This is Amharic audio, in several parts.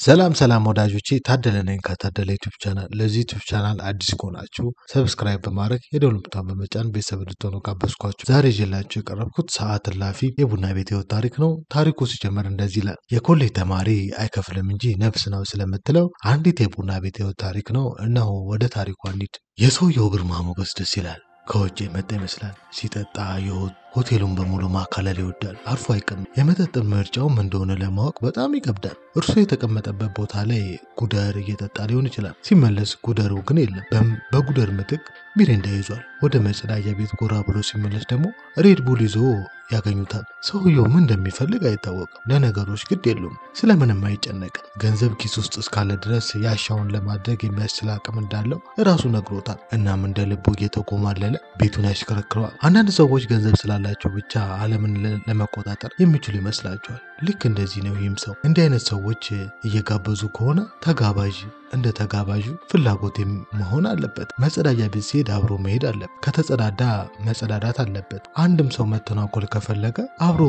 ሰላም ሰላም ወዳጆቼ ታደለ ነኝ ከታደለ ዩቲዩብ ቻናል። ለዚህ ዩቲዩብ ቻናል አዲስ ከሆናችሁ subscribe በማድረግ የደወል ምልክቱን በመጫን ቤተሰብ እንድትሆኑ ጋበዝኳችሁ። ዛሬ ይዤላችሁ የቀረብኩት ሰዓት እላፊ የቡና ቤት ህይወት ታሪክ ነው። ታሪኩ ሲጀመር እንደዚህ ይላል። የኮሌጅ ተማሪ አይከፍልም እንጂ ነፍስ ነው ስለምትለው አንዲት የቡና ቤት ህይወት ታሪክ ነው። እነሆ ወደ ታሪኳ እንሂድ። የሰውየው ግርማ ሞገስ ደስ ይላል። ከውጭ የመጣ ይመስላል። ሲጠጣ የሆት ሆቴሉን በሙሉ ማካለል ይወዳል። አርፎ አይቀም። የመጠጥ ምርጫውም እንደሆነ ለማወቅ በጣም ይከብዳል። እርሱ የተቀመጠበት ቦታ ላይ ጉደር እየጠጣ ሊሆን ይችላል። ሲመለስ ጉደሩ ግን የለም። በጉደር ምትክ ሚሪንዳ ይዟል። ወደ መጸዳጃ ቤት ጎራ ብሎ ሲመለስ ደግሞ ሬድ ቡል ይዞ ያገኙታል። ሰውየው ምን እንደሚፈልግ አይታወቅም። ለነገሮች ግድ የለውም። ስለምንም አይጨነቅም። ገንዘብ ኪስ ውስጥ እስካለ ድረስ ያሻውን ለማድረግ የሚያስችል አቅም እንዳለው ራሱ ነግሮታል። እናም እንደ ልቡ እየተጎማለለ ቤቱን ያሽከረክረዋል። አንዳንድ ሰዎች ገንዘብ ስላላቸው ብቻ ዓለምን ለመቆጣጠር የሚችሉ ይመስላቸዋል። ልክ እንደዚህ ነው። ይህም ሰው እንዲህ አይነት ሰዎች እየጋበዙ ከሆነ ተጋባዥ እንደ ተጋባዡ ፍላጎት መሆን አለበት። መጸዳጃ ቤት ሲሄድ አብሮ መሄድ አለበት። ከተጸዳዳ መጸዳዳት አለበት። አንድም ሰው መተናኮል ከፈለገ አብሮ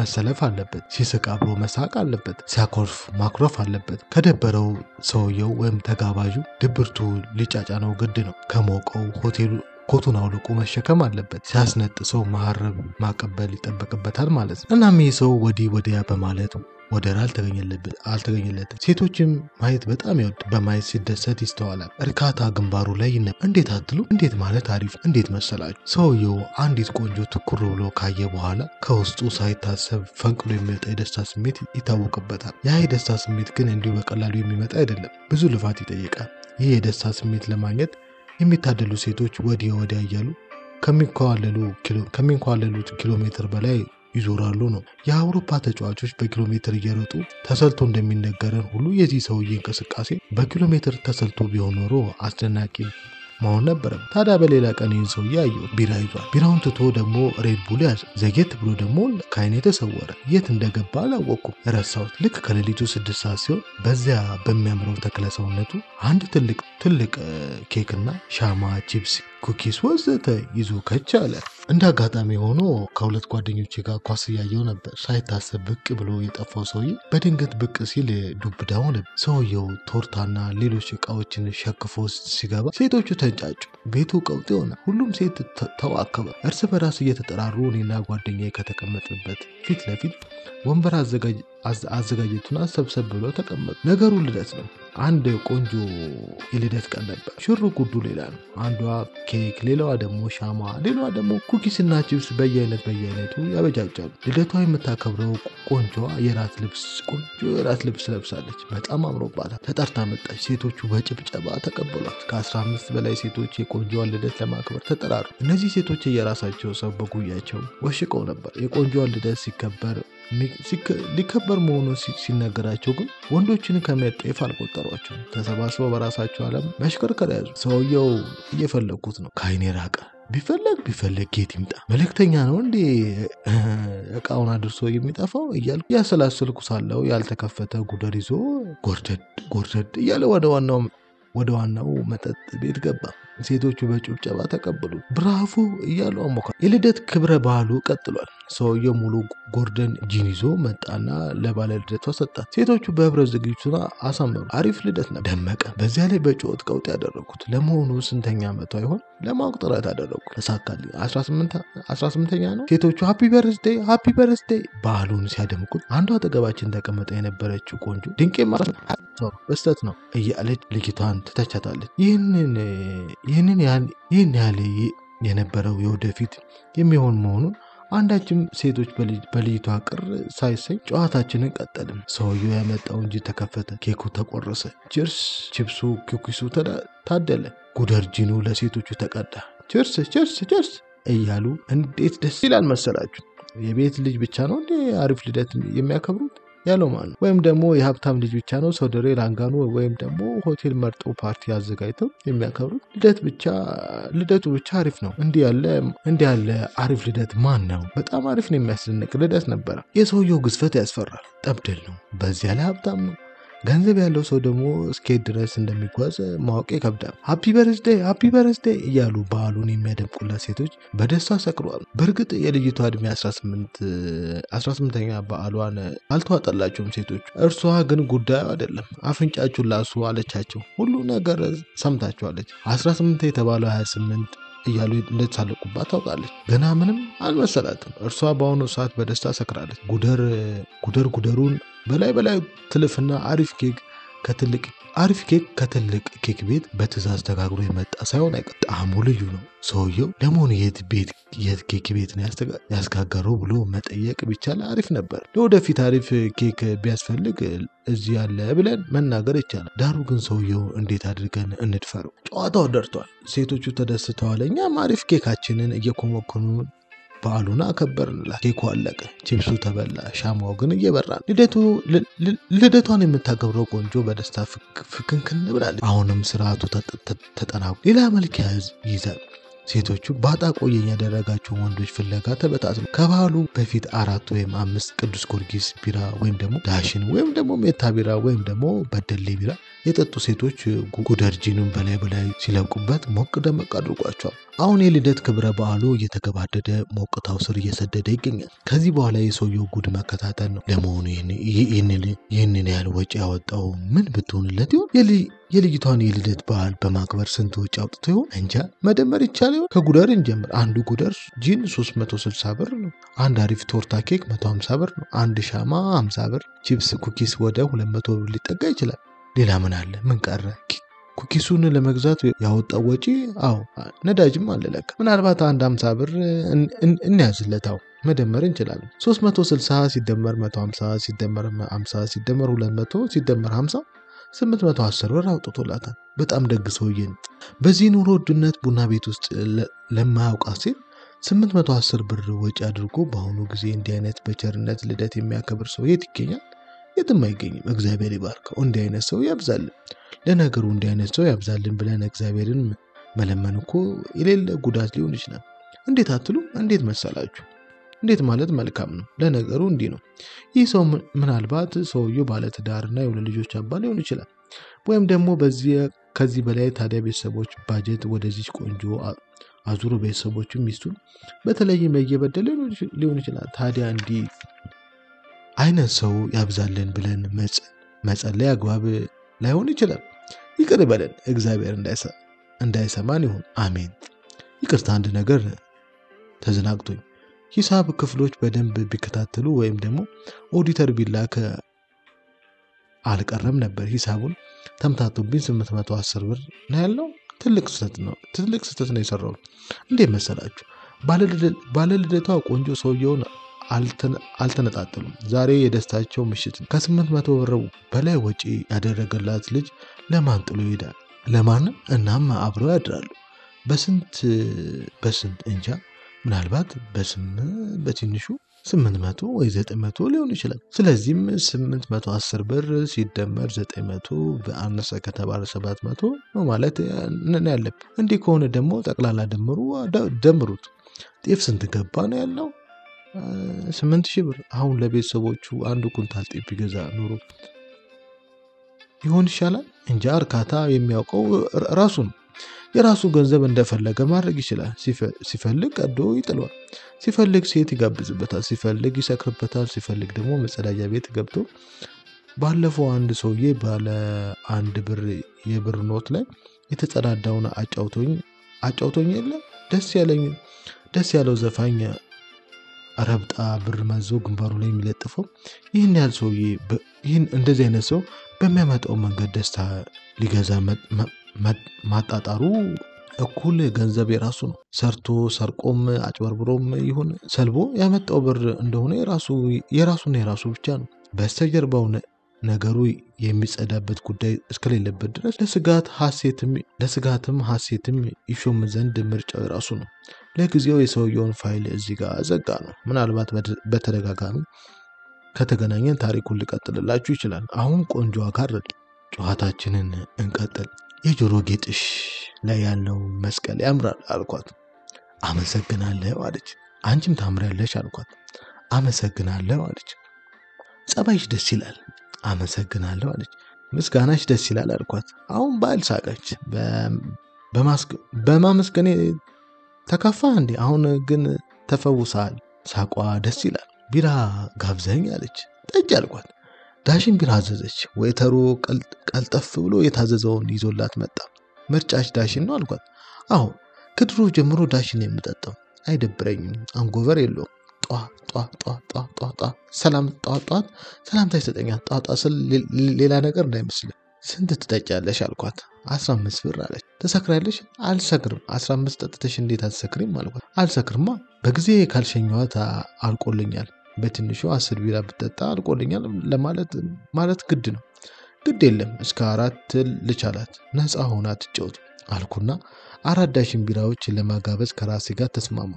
መሰለፍ አለበት። ሲስቅ አብሮ መሳቅ አለበት። ሲያኮርፍ ማኩረፍ አለበት። ከደበረው ሰውየው ወይም ተጋባዡ ድብርቱ ሊጫጫነው ግድ ነው። ከሞቀው ሆቴሉ ኮቱን አውልቆ መሸከም አለበት። ሲያስነጥሰው መሀረብ ማቀበል ይጠበቅበታል ማለት ነው። እናም ይህ ሰው ወዲህ ወዲያ በማለት ወደር አልተገኘለትም። ሴቶችም ማየት በጣም ይወድ፣ በማየት ሲደሰት ይስተዋላል። እርካታ ግንባሩ ላይ ይነ እንዴት አትሉ? እንዴት ማለት አሪፍ! እንዴት መሰላችሁ? ሰውየው አንዲት ቆንጆ ትኩር ብሎ ካየ በኋላ ከውስጡ ሳይታሰብ ፈንቅሎ የሚወጣ የደስታ ስሜት ይታወቅበታል። ያ የደስታ ስሜት ግን እንዲሁ በቀላሉ የሚመጣ አይደለም፣ ብዙ ልፋት ይጠይቃል። ይህ የደስታ ስሜት ለማግኘት የሚታደሉ ሴቶች ወዲያ ወዲያ እያሉ ከሚንኳለሉት ኪሎ ሜትር በላይ ይዞራሉ ነው። የአውሮፓ ተጫዋቾች በኪሎ ሜትር እየሮጡ ተሰልቶ እንደሚነገረን ሁሉ የዚህ ሰውዬ እንቅስቃሴ በኪሎ ሜትር ተሰልቶ ቢሆን ኖሮ አስደናቂ መሆን ነበረም። ታዲያ በሌላ ቀን ይህን ሰውዬ አየሁ። ቢራ ይዟል። ቢራውን ትቶ ደግሞ ሬድ ቡል ያዘ። ዘጌት ብሎ ደግሞ ከዓይኔ ተሰወረ። የት እንደገባ አላወቅኩም፣ ረሳሁት። ልክ ከሌሊቱ ስድስት ሰዓት ሲሆን በዚያ በሚያምረው ተክለ ሰውነቱ አንድ ትልቅ ትልቅ ኬክና ሻማ፣ ቺፕስ፣ ኩኪስ ወዘተ ይዞ ከች አለ። እንደ አጋጣሚ ሆኖ ከሁለት ጓደኞቼ ጋር ኳስ እያየው ነበር። ሳይታሰብ ብቅ ብሎ የጠፋው ሰውዬ በድንገት ብቅ ሲል ዱብዳ ሆነ። ሰውየው ቶርታና ሌሎች እቃዎችን ሸክፎ ሲገባ ሴቶቹ ተንጫጩ። ቤቱ ቀውጤ ሆነ። ሁሉም ሴት ተዋከበ። እርስ በራስ እየተጠራሩ እኔና ጓደኛዬ ከተቀመጥንበት ፊት ለፊት ወንበር አዘጋጀቱና ሰብሰብ ብለው ተቀመጡ። ነገሩ ልደት ነው። አንድ ቆንጆ የልደት ቀን ነበር። ሽሩ ጉዱ ሌላ ነው። አንዷ ኬክ፣ ሌላዋ ደግሞ ሻማ፣ ሌላዋ ደግሞ ኩኪስና ቺፕስ በየአይነት በየአይነቱ ያበጃጃሉ። ልደቷ የምታከብረው ቆንጆዋ የራት ልብስ ቆንጆ የራት ልብስ ለብሳለች። በጣም አምሮባታል። ተጠርታ መጣች። ሴቶቹ በጭብጨባ ተቀበሏት። ከ15 በላይ ሴቶች የቆንጆዋን ልደት ለማክበር ተጠራሩ። እነዚህ ሴቶች የራሳቸው ሰው በጉያቸው ወሽቀው ነበር። የቆንጆዋን ልደት ሲከበር ሊከበር መሆኑን ሲነገራቸው ግን ወንዶችን ከመጠየፍ አልቆጠሯቸው። ተሰባስበው በራሳቸው ዓለም መሽከርከር ያዙ። ሰውየው እየፈለግኩት ነው። ከዓይኔ ራቀ። ቢፈለግ ቢፈለግ ጌት ይምጣ መልእክተኛ ነው እንዴ እቃውን አድርሶ የሚጠፋው እያልኩ ያሰላስልኩ ሳለው ያልተከፈተ ጉደር ይዞ ጎርደድ ጎርደድ እያለ ወደ ዋናው መጠጥ ቤት ገባ። ሴቶቹ በጭብጨባ ተቀበሉ። ብራቮ እያሉ አሞካ። የልደት ክብረ ባህሉ ቀጥሏል። ሰውየው ሙሉ ጎርደን ጂን ይዞ መጣና ለባለ ልደቷ ሰጣት። ሴቶቹ በህብረት ዝግጅቱን አሳመሩ። አሪፍ ልደት ነው፣ ደመቀ። በዚያ ላይ በጩኸት ቀውጥ ያደረጉት። ለመሆኑ ስንተኛ ዓመቷ ይሆን? ለማወቅ ጥረት አደረጉ። ተሳካልኝ። 18ኛ ነው። ሴቶቹ happy birthday happy birthday በዓሉን ሲያደምቁት፣ አንዷ አጠገባችን ተቀመጠ የነበረችው ቆንጆ ድንቄ በስተት ነው እያለች ልጅቷን ትተቻታለች። ይህንን ይህንን ይህን ያህል የነበረው የወደፊት የሚሆን መሆኑን አንዳችም ሴቶች በልጅቷ ቅር ሳይሰኝ ጨዋታችንን ቀጠልን። ሰውየው ያመጣው ጂን ተከፈተ። ኬኩ ተቆረሰ። cheers ቺፕሱ፣ ኩኪሱ ታደለ። ጎርደን ጂኑ ለሴቶቹ ተቀዳ። cheers cheers cheers እያሉ እንዴት ደስ ይላል መሰላችሁ። የቤት ልጅ ብቻ ነው እንዴ አሪፍ ልደት የሚያከብሩት ያለው ማን ነው? ወይም ደግሞ የሀብታም ልጅ ብቻ ነው ሶደሬ ላንጋኖ ወይም ደግሞ ሆቴል መርጠው ፓርቲ አዘጋጅተው የሚያከብሩት ልደት ብቻ ልደቱ ብቻ አሪፍ ነው። እንዲህ ያለ እንዲህ ያለ አሪፍ ልደት ማን ነው? በጣም አሪፍ ነው። የሚያስደንቅ ልደት ነበረ። የሰውየው ግዝፈት ያስፈራል። ጠብደል ነው። በዚያ ላይ ሀብታም ነው። ገንዘብ ያለው ሰው ደግሞ እስከሄድ ድረስ እንደሚጓዝ ማወቅ ይከብዳል። ሀፒ በርዝዴ ሀፒ በርዝዴ እያሉ በዓሉን የሚያደምቁላት ሴቶች በደስታ ሰክረዋል። በእርግጥ የልጅቷ ዕድሜ 18ኛ በዓሏን አልተዋጠላቸውም ሴቶቹ። እርሷ ግን ጉዳዩ አይደለም። አፍንጫችሁን ላሱ አለቻቸው። ሁሉ ነገር ሰምታችኋለች። 18 የተባለው 28 እያሉ እንደተሳለቁባት ታውቃለች። ገና ምንም አልመሰላትም። እርሷ በአሁኑ ሰዓት በደስታ ሰክራለች። ጉደር ጉደር ጉደሩን በላይ በላይ ትልፍና አሪፍ ኬክ ከትልቅ አሪፍ ኬክ ከትልቅ ኬክ ቤት በትዕዛዝ ተጋግሮ የመጣ ሳይሆን አይቀር ጣዕሙ ልዩ ነው። ሰውየው ለመሆኑ የት ቤት የት ኬክ ቤት ያስጋገረው ብሎ መጠየቅ ቢቻል አሪፍ ነበር። ለወደፊት አሪፍ ኬክ ቢያስፈልግ እዚህ ያለ ብለን መናገር ይቻላል። ዳሩ ግን ሰውየው እንዴት አድርገን እንድፈረው? ጨዋታው ደርቷል። ሴቶቹ ተደስተዋል። እኛም አሪፍ ኬካችንን እየኮመኮኑ በዓሉን አከበርንላት። ኬኩ አለቀ፣ ቺፕሱ ተበላ፣ ሻማው ግን እየበራ ነው። ልደቷን የምታከብረው ቆንጆ በደስታ ፍክንክን ብላለች። አሁንም ስርዓቱ ተጠናቁ ሌላ መልክ ይይዛል። ሴቶቹ ባጣ ቆየኝ ያደረጋቸው ወንዶች ፍለጋ ተበታትነው ከበዓሉ በፊት አራት ወይም አምስት ቅዱስ ጊዮርጊስ ቢራ ወይም ደግሞ ዳሽን ወይም ደግሞ ሜታ ቢራ ወይም ደግሞ በደሌ ቢራ የጠጡ ሴቶች ጉደርጂኑን በላይ በላይ ሲለቁበት ሞቅ ደመቅ አድርጓቸዋል። አሁን የልደት ክብረ በዓሉ እየተገባደደ ሞቅታው ስር እየሰደደ ይገኛል። ከዚህ በኋላ የሰውየው ጉድ መከታተል ነው። ለመሆኑ ይህንን ያህል ወጪ ያወጣው ምን ብትሆንለት ይሆን? የልጅቷን የልደት በዓል በማክበር ስንት ወጪ አውጥቶ ይሆን? እንጃ። መደመር ይቻል ይሆን? ከጉደር እንጀምር። አንዱ ጉደር ጂን 360 ብር ነው። አንድ አሪፍ ቶርታ ኬክ 150 ብር ነው። አንድ ሻማ 50 ብር፣ chips cookies ወደ 200 ብር ሊጠጋ ይችላል። ሌላ ምን አለ? ምን ቀረ? ኩኪሱን ለመግዛት ያወጣው ወጪ አዎ፣ ነዳጅም አለ ለካ። ምናልባት አንድ 50 ብር እንያዝለታው መደመር እንችላለን። 360 ሲደመር 150 ሲደመር 50 ሲደመር 200 ሲደመር 50 810 ብር አውጥቶላታል። በጣም ደግ ሰውዬ በዚህ ኑሮ ውድነት ቡና ቤት ውስጥ ለማያውቃት ሴት 810 ብር ወጪ አድርጎ በአሁኑ ጊዜ እንዲህ አይነት በቸርነት ልደት የሚያከብር ሰው የት ይገኛል? የትም አይገኝም። እግዚአብሔር ይባርከው። እንዲህ አይነት ሰው ያብዛልን። ለነገሩ እንዲህ አይነት ሰው ያብዛልን ብለን እግዚአብሔርን መለመን እኮ የሌለ ጉዳት ሊሆን ይችላል። እንዴት አትሉ? እንዴት መሰላችሁ? እንዴት ማለት መልካም ነው። ለነገሩ እንዲህ ነው። ይህ ሰው ምናልባት ሰውየው ባለትዳርና የሁለት ልጆች አባት ሊሆን ይችላል። ወይም ደግሞ ከዚህ በላይ ታዲያ ቤተሰቦች ባጀት ወደዚች ቆንጆ አዙሮ ቤተሰቦቹ ሚስቱን በተለይም እየበደለ ሊሆን ይችላል። ታዲያ እንዲህ አይነት ሰው ያብዛልን ብለን መጸለይ አግባብ ላይሆን ይችላል። ይቅር በለን እግዚአብሔር እንዳይሰማን ይሁን። አሜን። ይቅርታ፣ አንድ ነገር ተዘናግቶኝ ሂሳብ ክፍሎች በደንብ ቢከታተሉ ወይም ደግሞ ኦዲተር ቢላክ አልቀረም ነበር። ሂሳቡን ተምታቶብኝ 810 ብር ነው ያለው። ትልቅ ስህተት ነው ትልቅ ስህተት ነው የሰራው። እንዴት መሰላችሁ? ባለልደቷ ቆንጆ ሰውየውን አልተነጣጠሉም። ዛሬ የደስታቸው ምሽት ነው። ከስምንት መቶ ብር በላይ ወጪ ያደረገላት ልጅ ለማን ጥሎ ይሄዳል? ለማንም። እናም አብረው ያድራሉ። በስንት በስንት እንጃ፣ ምናልባት በትንሹ ስምንት መቶ ወይ ዘጠኝ መቶ ሊሆን ይችላል። ስለዚህም ስምንት መቶ አስር ብር ሲደመር ዘጠኝ መቶ በአነሰ ከተባለ ሰባት መቶ ማለት ያለብን። እንዲህ ከሆነ ደግሞ ጠቅላላ ደምሩ ደምሩት። ጤፍ ስንት ገባ ነው ያለው? ስምንት ሺህ ብር። አሁን ለቤተሰቦቹ አንዱ ኩንታል ጤፍ ቢገዛ ኑሮ ይሆን ይሻላል። እንጃ እርካታ የሚያውቀው ራሱ ነው። የራሱ ገንዘብ እንደፈለገ ማድረግ ይችላል። ሲፈልግ ቀዶ ይጥለዋል። ሲፈልግ ሴት ይጋብዝበታል። ሲፈልግ ይሰክርበታል። ሲፈልግ ደግሞ መጸዳጃ ቤት ገብቶ ባለፈው አንድ ሰውዬ ባለ አንድ ብር የብር ኖት ላይ የተጸዳዳውን አጫውቶኝ አጫውቶኝ የለ ደስ ያለኝ ደስ ያለው ዘፋኝ ረብጣ ብር መዞ ግንባሩ ላይ የሚለጥፈው ይህን ያህል ሰውዬ ይህን እንደዚህ አይነት ሰው በሚያመጣው መንገድ ደስታ ሊገዛ ማጣጣሩ እኩል ገንዘብ የራሱ ነው። ሰርቶ ሰርቆም አጭበርብሮም ይሁን ሰልቦ ያመጣው ብር እንደሆነ የራሱና የራሱ ብቻ ነው። በስተጀርባው ነገሩ የሚጸዳበት ጉዳይ እስከሌለበት ድረስ ለስጋትም ሐሴትም ይሾም ዘንድ ምርጫው የራሱ ነው። ለጊዜው የሰውየውን ፋይል እዚህ ጋር ዘጋ ነው። ምናልባት በተደጋጋሚ ከተገናኘን ታሪኩን ሊቀጥልላችሁ ይችላል። አሁን ቆንጆዋ ጋር ጨዋታችንን እንቀጥል። የጆሮ ጌጥሽ ላይ ያለው መስቀል ያምራል አልኳት። አመሰግናለሁ አለች። አንቺም ታምሪያለሽ አልኳት። አመሰግናለሁ አለች። ጸባይሽ ደስ ይላል። አመሰግናለሁ አለች። ምስጋናሽ ደስ ይላል አልኳት። አሁን ባል ሳቀች። በማመስገኔ ተከፋ እንዴ? አሁን ግን ተፈውሰሃል። ሳቋ ደስ ይላል። ቢራ ጋብዘኝ አለች። ጠጅ አልኳት። ዳሽን ቢራ አዘዘች። ወይተሩ ቀልጠፍ ብሎ የታዘዘውን ይዞላት መጣ። ምርጫሽ ዳሽን ነው አልኳት። አዎ ከድሮ ጀምሮ ዳሽን ነው የምጠጣው። አይደብረኝም። hangover የለውም። ጧ ሰላም ጧት ሰላምታ ይሰጠኛል። ጧ ጧ ስል ሌላ ነገር እንዳይመስልህ። ስንት ትጠጫለሽ አልኳት። አስራ አምስት ብር አለች። ትሰክራለሽ? አልሰክርም። አስራ አምስት ጠጥተሽ እንዴት አትሰክሪም አልኳት። አልሰክርማ በጊዜ ካልሸኘኋት አልቆልኛል። በትንሹ አስር ቢራ ብጠጣ አልቆልኛል ለማለት ማለት ግድ ነው። ግድ የለም እስከ አራት ልቻላት ነፃ ሆና ትጫወት አልኩና አራት ዳሽን ቢራዎች ለማጋበዝ ከራሴ ጋር ተስማማ።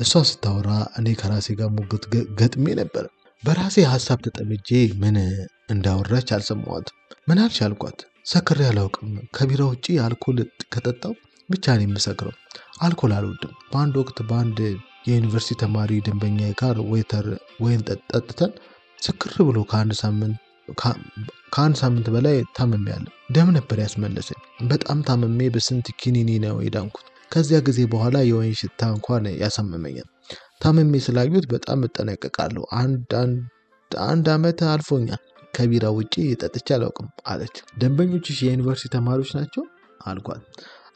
እሷ ስታወራ እኔ ከራሴ ጋር ሙግት ገጥሜ ነበር። በራሴ ሀሳብ ተጠምጄ ምን እንዳወራች አልሰማዋትም። ምን አልሽ አልኳት። ሰክሬ አላውቅም። ከቢራ ውጭ አልኮል ከጠጣው ብቻ ነው የምሰክረው። አልኮል አልወድም። በአንድ ወቅት በአንድ የዩኒቨርሲቲ ተማሪ ደንበኛ ጋር ወይተር ወይን ጠጥተን ስክር ብሎ ከአንድ ሳምንት ከአንድ ሳምንት በላይ ታምሜያለሁ። ደም ነበር ያስመለሰኝ። በጣም ታምሜ በስንት ኪኒኒ ነው የዳንኩት። ከዚያ ጊዜ በኋላ የወይን ሽታ እንኳን ያሳምመኛል። ታምሜ ስላዩት በጣም እጠነቀቃለሁ። አንድ ዓመት አልፎኛል። ከቢራ ውጭ ጠጥቼ አላውቅም አለች። ደንበኞችሽ የዩኒቨርሲቲ ተማሪዎች ናቸው አልኳት።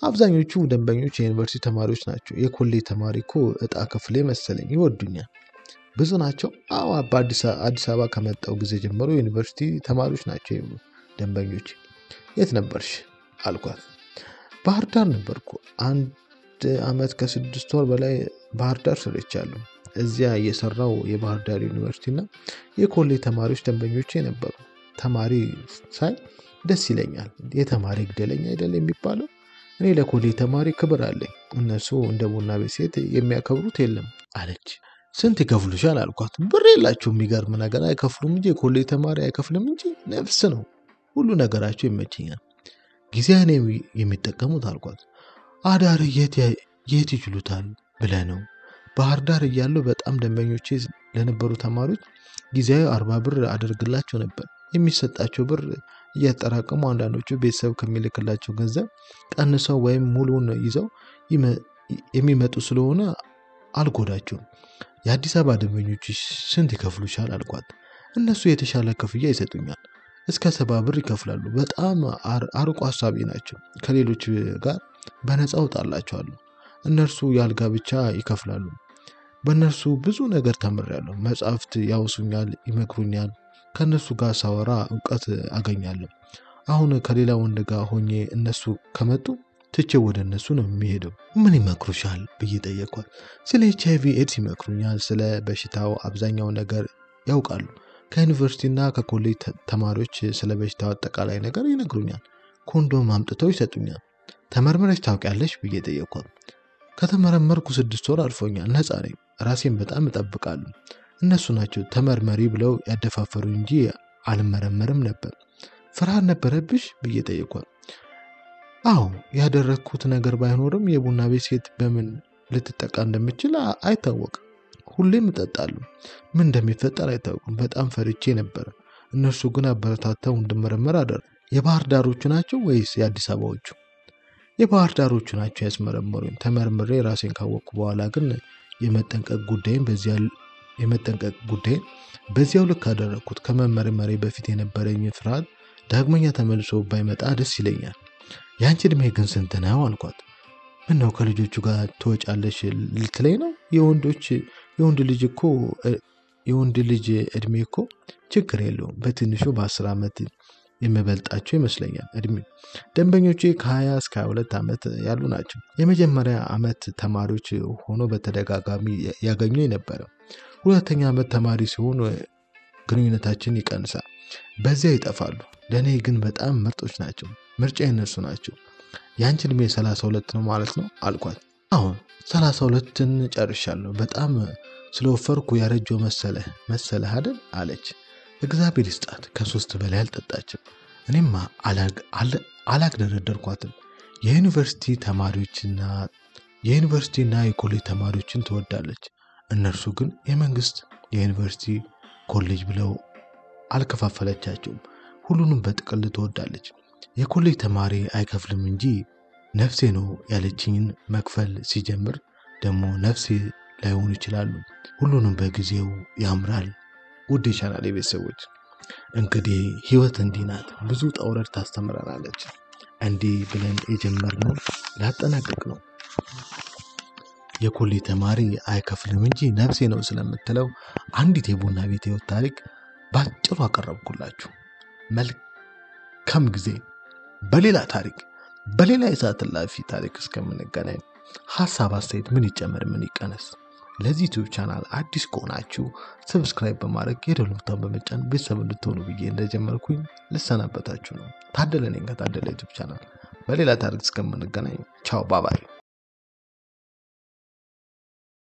አብዛኞቹ ደንበኞች የዩኒቨርሲቲ ተማሪዎች ናቸው። የኮሌጅ ተማሪ እኮ እጣ ክፍሌ መሰለኝ። ይወዱኛል። ብዙ ናቸው? አዎ በአዲስ አበባ ከመጣው ጊዜ ጀምሮ ዩኒቨርሲቲ ተማሪዎች ናቸው ደንበኞች። የት ነበርሽ አልኳት። ባህር ዳር ነበርኩ። አንድ ዓመት ከስድስት ወር በላይ ባህር ዳር ሰርቻለሁ። እዚያ እየሰራው የባህር ዳር ዩኒቨርሲቲ እና የኮሌጅ ተማሪዎች ደንበኞቼ ነበሩ። ተማሪ ሳይ ደስ ይለኛል። የተማሪ ግደለኝ አይደል የሚባለው? እኔ ለኮሌጅ ተማሪ ክብር አለኝ። እነሱ እንደ ቡና ቤት ሴት የሚያከብሩት የለም አለች። ስንት ይከፍሉሻል አልኳት። ብር የላቸው። የሚገርም ነገር አይከፍሉም እንጂ የኮሌጅ ተማሪ አይከፍልም እንጂ ነፍስ ነው። ሁሉ ነገራቸው ይመቸኛል። ጊዜያን የሚጠቀሙት አልኳት። አዳር የት ይችሉታል ብለህ ነው? ባህር ዳር እያለሁ በጣም ደንበኞቼ ለነበሩ ተማሪዎች ጊዜያዊ አርባ ብር አደርግላቸው ነበር። የሚሰጣቸው ብር እያጠራቀሙ አንዳንዶቹ ቤተሰብ ከሚልክላቸው ገንዘብ ቀንሰው ወይም ሙሉውን ይዘው የሚመጡ ስለሆነ አልጎዳቸውም። የአዲስ አበባ ደንበኞች ስንት ይከፍሉሻል አልኳት። እነሱ የተሻለ ክፍያ ይሰጡኛል። እስከ ሰባ ብር ይከፍላሉ። በጣም አርቆ ሀሳቢ ናቸው። ከሌሎች ጋር በነፃ እወጣላቸዋለሁ። እነርሱ የአልጋ ብቻ ይከፍላሉ። በእነርሱ ብዙ ነገር ተምሬያለሁ። መጽሐፍት ያውሱኛል፣ ይመክሩኛል። ከእነሱ ጋር ሳወራ እውቀት አገኛለሁ። አሁን ከሌላ ወንድ ጋር ሆኜ እነሱ ከመጡ ትቼ ወደ እነሱ ነው የሚሄደው። ምን ይመክሩሻል ብዬ ጠየኳት። ስለ ኤች አይቪ ኤድስ ይመክሩኛል። ስለ በሽታው አብዛኛው ነገር ያውቃሉ። ከዩኒቨርሲቲና ከኮሌጅ ተማሪዎች ስለ በሽታው አጠቃላይ ነገር ይነግሩኛል። ኮንዶም አምጥተው ይሰጡኛል። ተመርምረሽ ታውቂያለሽ ብዬ ጠየኳት። ከተመረመርኩ ስድስት ወር አልፎኛል። ነፃ ነኝ። ራሴን በጣም እጠብቃለሁ። እነሱ ናቸው ተመርመሪ ብለው ያደፋፈሩ እንጂ አልመረመርም ነበር። ፍርሃት ነበረብሽ ብዬ ጠየኳት። አዎ ያደረግኩት ነገር ባይኖርም የቡና ቤት ሴት በምን ልትጠቃ እንደምችል አይታወቅም። ሁሌም እጠጣለሁ። ምን እንደሚፈጠር አይታወቅም። በጣም ፈርቼ ነበረ። እነርሱ ግን አበረታተው እንድመረመር አደረጉ። የባህር ዳሮቹ ናቸው ወይስ የአዲስ አበባዎቹ? የባህር ዳሮቹ ናቸው ያስመረመሩኝ። ተመርምሬ ራሴን ካወቅኩ በኋላ ግን የመጠንቀቅ ጉዳይን የመጠንቀቅ ጉዳይን በዚያው ልክ አደረግኩት። ከመመርመሬ በፊት የነበረኝ ፍርሃት ዳግመኛ ተመልሶ ባይመጣ ደስ ይለኛል። የአንቺ ዕድሜ ግን ስንት ነው አልኳት። ምን ነው ከልጆቹ ጋር ትወጫለሽ ልትለኝ ነው? የወንዶች የወንድ ልጅ እኮ የወንድ ልጅ እድሜ እኮ ችግር የለውም። በትንሹ በአስር ዓመት የምበልጣቸው ይመስለኛል እድሜ። ደንበኞቼ ከ20 እስከ 22 ዓመት ያሉ ናቸው። የመጀመሪያ ዓመት ተማሪዎች ሆኖ በተደጋጋሚ ያገኙ ነበረ። ሁለተኛ ዓመት ተማሪ ሲሆን ግንኙነታችን ይቀንሳል፣ በዚያ ይጠፋሉ። ለእኔ ግን በጣም ምርጦች ናቸው። ምርጫ የነሱ ናቸው። የአንቺ ዕድሜ 32 ነው ማለት ነው አልኳት። አሁን 32ን ጨርሻለሁ። በጣም ስለወፈርኩ ያረጀው መሰለህ መሰለህ አይደል አለች። እግዚአብሔር ይስጣት ከሶስት በላይ አልጠጣችም። እኔማ አላግደረደርኳትም። የዩኒቨርሲቲ ተማሪዎችና የዩኒቨርሲቲና የኮሌጅ ተማሪዎችን ትወዳለች። እነርሱ ግን የመንግስት የዩኒቨርሲቲ ኮሌጅ ብለው አልከፋፈለቻቸውም። ሁሉንም በጥቅል ትወዳለች። የኮሌጅ ተማሪ አይከፍልም እንጂ ነፍሴ ነው ያለችኝን መክፈል ሲጀምር ደግሞ ነፍሴ ላይሆኑ ይችላሉ። ሁሉንም በጊዜው ያምራል። ውድ የቻናሌ ቤተሰቦች እንግዲህ ህይወት እንዲህ ናት። ብዙ ውጣ ውረድ ታስተምረናለች። እንዲህ ብለን የጀመርነው ላጠናቀቅ ነው። የኮሌጅ ተማሪ አይከፍልም እንጂ ነፍሴ ነው ስለምትለው አንዲት የቡና ቤት ህይወት ታሪክ ባጭሩ አቀረብኩላችሁ። መልካም ጊዜ። በሌላ ታሪክ በሌላ የሰዓት እላፊ ታሪክ እስከምንገናኝ ሀሳብ አስተያየት፣ ምን ይጨመር ምን ይቀነስ፣ ለዚህ YouTube channel አዲስ ከሆናችሁ subscribe በማድረግ ምልክቱን በመጫን ቤተሰብ እንድትሆኑ ብዬ እንደጀመርኩኝ ልሰናበታችሁ ነው። ታደለ ነኝ ከታደለ YouTube channel። በሌላ ታሪክ እስከምንገናኝ ቻው bye-bye